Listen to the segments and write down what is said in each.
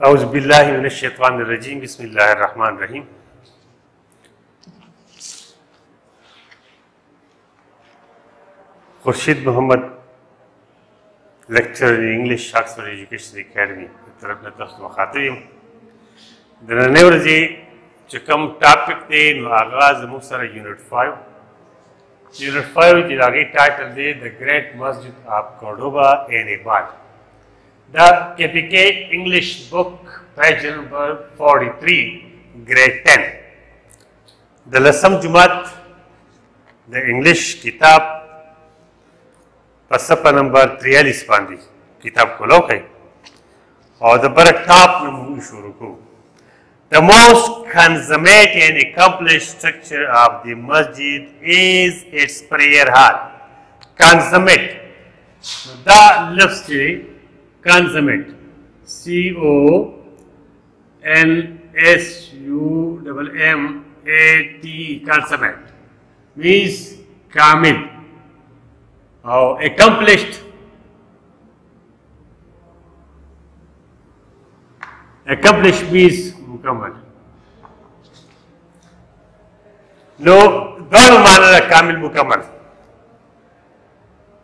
अउज़बिल्लिनशैतवानरजीम बसमीम Khurshid Mohammad lecture in English Oxford education academy तरफ़ तस्त मुखातिब दनने वर्जी चकम टॉपिक दे आगाज़ मुसर यूनिट 5 यूनिट 5 जिलागी title they the great masjid of Cordoba and इबाद The KPK English book, page number 43, grade 10. The Lasam Jumat, the English kitab, pasapa number 43 बांधी किताब खोलो है और the बर टॉप में मूवी शुरू को The most consummate and accomplished structure of the masjid is its prayer hall. Consummate. The left consummate. C O N S U M M A T consummate. Means kamil or accomplished. Accomplished means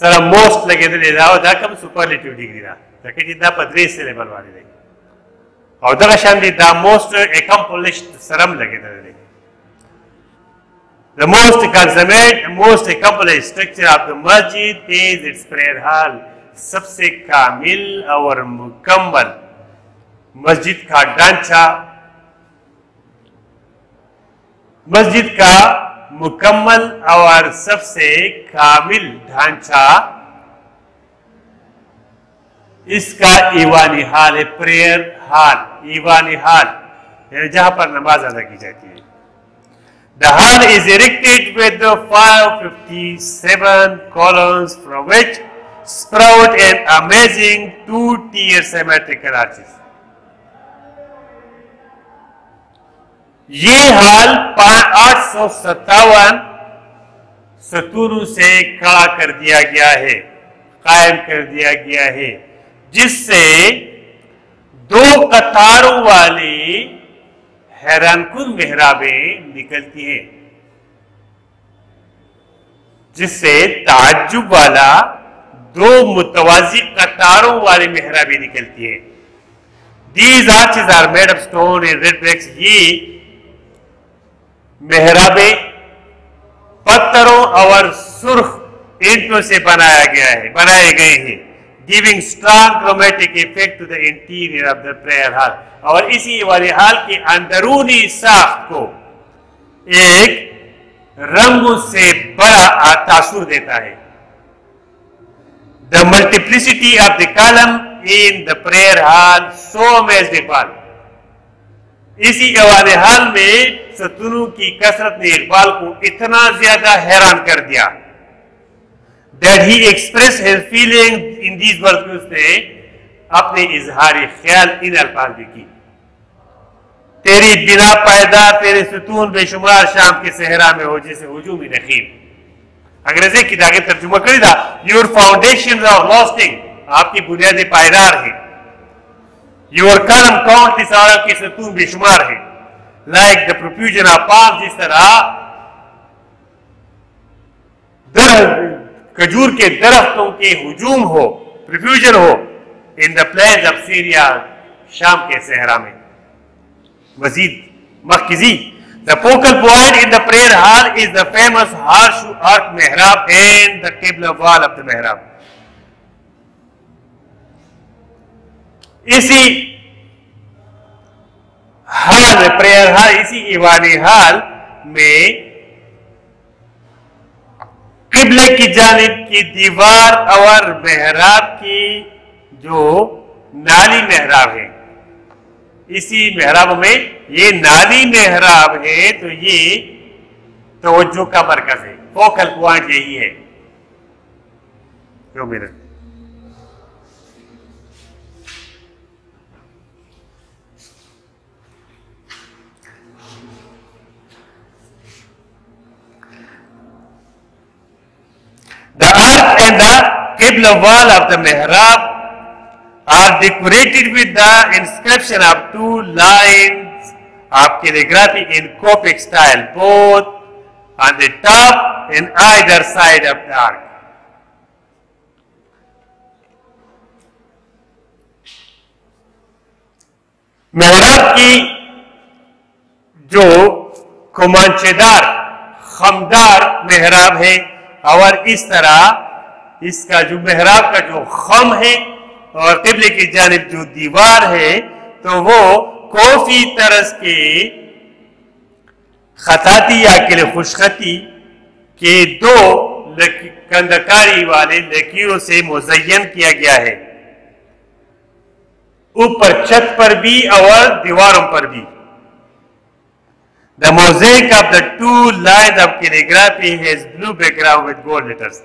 दा consummate sir most लगे थे दाव दा कम superlative degree दा तके जिदा पदवी से लेवल वाली दे और दा शान दी दा मोस्ट accomplished सरम लगे थे The most consummate, most accomplished structure of the masjid is its prayer hall. सबसे कामिल और मुकम्मल मस्जिद का ढांचा मस्जिद का मुकम्मल और सबसे कामिल ढांचा। इसका ईवानी हाल है, प्रेयर हाल, ईवानी हाल। जहाँ पर नमाज़ अदा की जाती है। The hall is erected with five fifty seven columns from which sprout an amazing two tier symmetrical artist ये हाल आठ सौ सत्तावन सतुरु से खड़ा कर दिया गया है, कायम कर दिया गया है, जिससे दो कतारों वाली हैरानकुन मेहराबें निकलती हैं, जिससे ताजुब वाला दो मुतवाजी कतारों वाली मेहराबें निकलती हैं। These arches are made of stone and red bricks ये मेहराबे, पत्थरों और सुर्ख ईंटों से बनाया गया है, बनाए गए हैं। Giving strong chromatic effect to the interior of the prayer hall और इसी वाले हाल के अंदरूनी साख को एक रंग से बड़ा तासुर देता है। The multiplicity of the column in the prayer hall so मेज नेपाल इसी वाले हाल में शत्रु की कसरत ने इकबाल को इतना ज़्यादा हैरान कर दिया। That he express his feeling in these word उसने अपने इजहार ख्याल इन अल्फाज भी की। तेरी बिना पैदा, तेरे सतून बेशुमार शाम के सहरा में हो, जैसे हजूम नखीब अंग्रेज़ी की दागे तर्जुमा करी था योर फाउंडेशन ऑफ़ लॉस्टिंग आपकी बुनियादी पायदार है। योर कर्म काउंट की सतून बेशुमार है like the profusion of palms जिस तरह खजूर के दरख्तों के हुजूम हो प्रोफ्यूजन हो in the plains of Syria शाम के सहरा में मजीद मखजी The focal point in the prayer hall is the famous harsh arc mihrab and the qibla wall of the mihrab. इसी हाल प्रेयर हाल, इसी ईवानी हाल में किबले की जानब की दीवार और मेहराब की जो नाली मेहराब है। इसी मेहराब में ये नाली मेहराब है तो ये तवज्जो का मरकज है। फोकल पॉइंट यही है। क्यों मेरे Qibla wall of the mihrab are decorated with the inscription of two lines of calligraphy in Copic style, both on the top and either side of the ark. मेहराब की जो कुमांचेदार खमदार मेहराब है और इस तरह इसका जो मेहराब का जो खम है और किबले की जानब जो दीवार है तो वो कोफी तरस के खताती या किले खुशखती के दो कंदकारी वाले लकीरों से मुजयन किया गया है ऊपर छत पर भी और दीवारों पर भी the mosaic of the two lines of calligraphy has blue background with gold letters.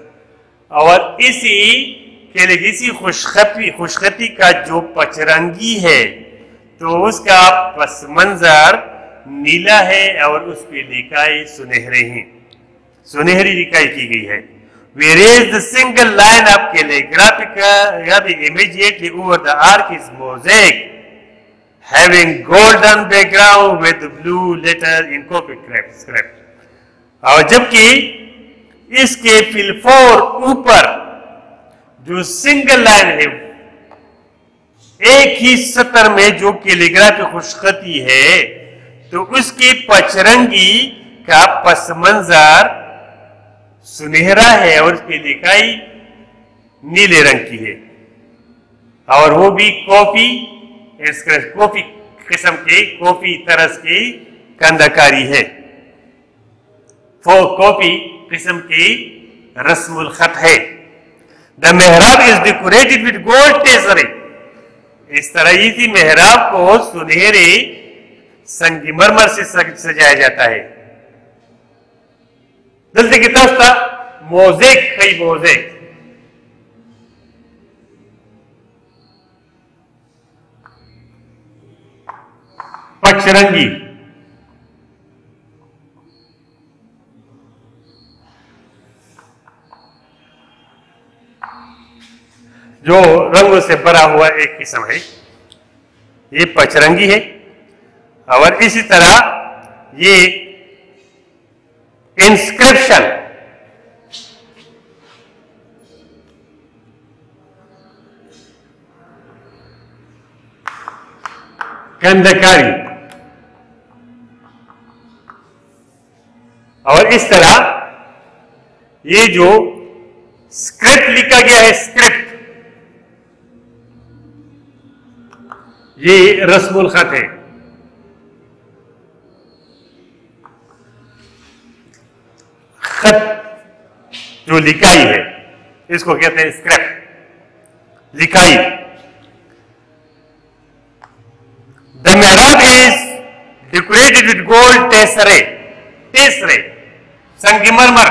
और इसी कैलिग्राफी खुशखती खुशखती का जो पचरंगी है तो उसका पस मंजर नीला है और उस पर लिखाई सुनहरे हैं सुनहरी लिखाई की गई है Whereas the single line of calligraphy immediately over the ark is mosaic having golden background with blue letter in copy script. और जबकि इसके फिलफोर ऊपर, जो सिंगल लाइन है, एक ही सतर में जो कैलीग्राफी खुशखती है तो उसकी पचरंगी का पस मंजर सुनहरा है और उसकी लिखाई नीले रंग की है। और वो भी कॉफ़ी कॉफ़ी किस्म की, कॉफ़ी तरस की कंदकारी है। फो कॉफ़ी किस्म की रस्मुल खत है। द मेहराब is decorated with gold tesserae. इस तरह इसी मेहराब को सुनहरे संगमरमर से सजाया जाता है। जल्दी की था मोजेक, कई मोजेक। पचरंगी जो रंगों से भरा हुआ एक किस्म है, ये पचरंगी है। और इसी तरह ये इंस्क्रिप्शन कंधकारी और इस तरह ये जो स्क्रिप्ट लिखा गया है स्क्रिप्ट ये रस्मुल खत है। खत जो लिखाई है, इसको कहते हैं स्क्रिप्ट लिखाई द मेहराब is decorated with gold tesserae tesserae संगमरमर।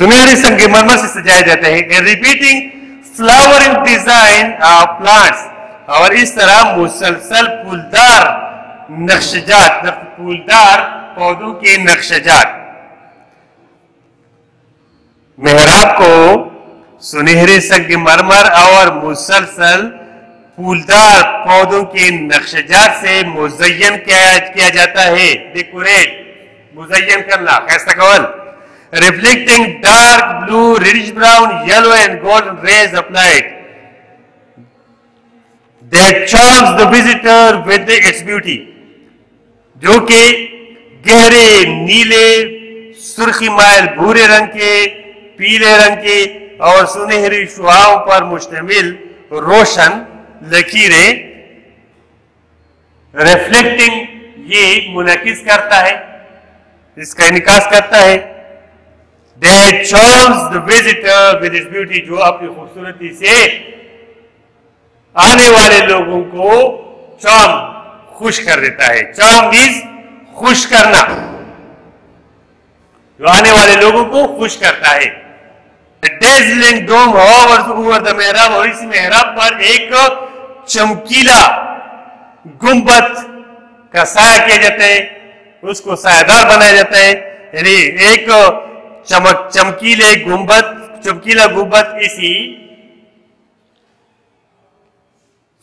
सुनहरे संगमरमर से सजाए जाते हैं। Repeating flowering design of plants और इस तरह मुसलसल फूलदार नक्शजात, फूलदार पौधों के नक्शजात। मेहराब को सुनहरे संगमरमर और मुसलसल फूलदार पौधों के नक्शजात से मुजयन किया जाता है। डेकोरेट मुजयन करना, कैसा कवल? Reflecting dark blue rich brown yellow and golden rays of light that charms the visitor with its beauty. जो कि गहरे नीले सुर्खी मायल भूरे रंग के पीले रंग के और सुनहरी शुआओं पर मुश्तमिल रोशन लकीरें रिफ्लेक्टिंग ये मुनकिस करता है इसका निकास करता है That charms the visitor with its जो अपनी खूबसूरती से आने वाले लोगों को चाम खुश कर देता है। चाम मीज खुश करना। जो आने वाले लोगों को खुश करता है। डेजलिंग डोम द मेहराब और इस मेहराब पर एक चमकीला गुंबद का साया किया जाता है। उसको सायादार बनाया जाता है। यानी एक चमक चमकीले गुंबद, चमकीला गुंबद इसी,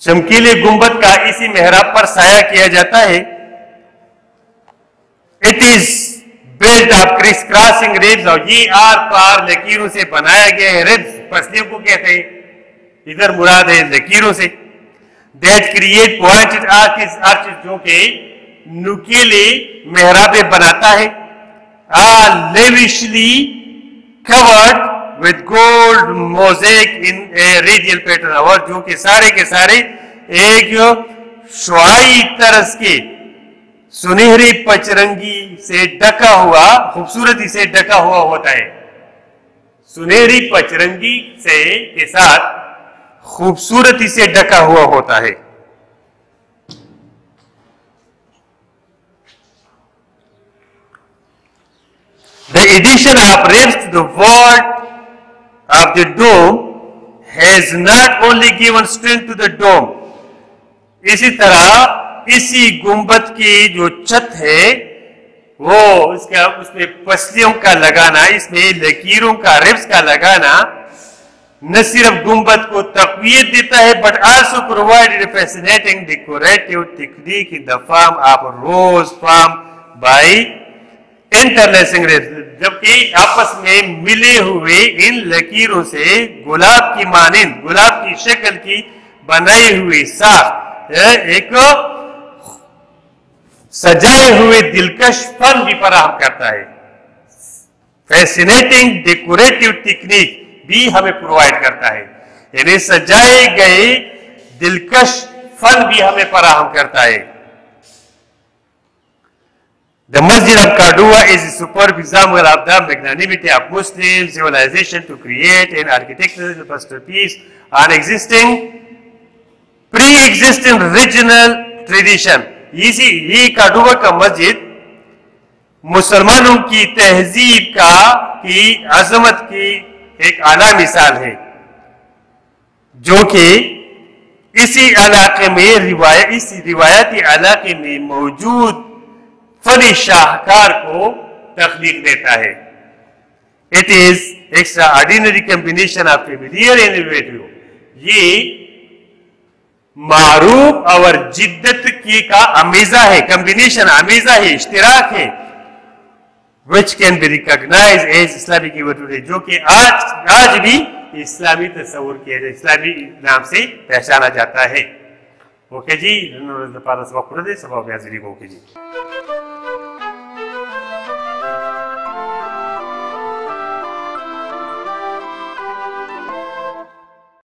चमकीले गुंबद का इसी मेहराब पर साया किया जाता है। It is build of criss crossing ribs और ये आर पार लकीरों से बनाया गया है। रिब्स पसलियों को कहते हैं। इधर मुराद है लकीरों से। That create pointed arches arches जो के नुकीले मेहराबे बनाता है। A lavishly covered with gold mosaic in a radial pattern और जो कि सारे के सारे एक शुआई तरस के सुनहरी पचरंगी से ढका हुआ, खूबसूरती से ढका हुआ होता है। सुनहरी पचरंगी से के साथ खूबसूरती से ढका हुआ होता है। The addition of ribs to the wall of the dome has not only given strength to the dome, इसी तरह इसी गुंबद की जो छत है वो उसका उसमें पसलियों का लगाना इसमें लकीरों का रिप्स का लगाना न सिर्फ़ गुंबद को तकवीत देता है but also provided fascinating decorative technique in the form of rose form by interlacing जबकि आपस में मिले हुए इन लकीरों से गुलाब की मानिंद गुलाब की शक्ल की बनाई हुई साख एक सजाए हुए दिलकश फन भी फराहम करता है। फैसिनेटिंग डेकोरेटिव टेक्निक भी हमें प्रोवाइड करता है। यानी सजाए गए दिलकश फन भी हमें फराहम करता है। The Masjid of Kadua is a superb example of the magnanimity of Muslim civilization to create an architectural masterpiece on existing pre-existing regional tradition. इसी ये काडुआ का मस्जिद मुसलमानों की तहजीब का की अजमत की एक आला मिसाल है जो कि इसी इलाके में रिवायत इस रिवायती इलाके में मौजूद फनी शाहकार को तखलीक देता है। It is extraordinary combination of familiar innovative ये मारूफ और जिद्दत की का अमेजा है कॉम्बिनेशन अमीजा है, इश्तराक है। Which can be recognize as Islamic today जो कि आज आज भी इस्लामी तस्वूर किया जाए इस्लामी नाम से पहचाना जाता है। ओके जी, धन्यवाद सबक सबक जी।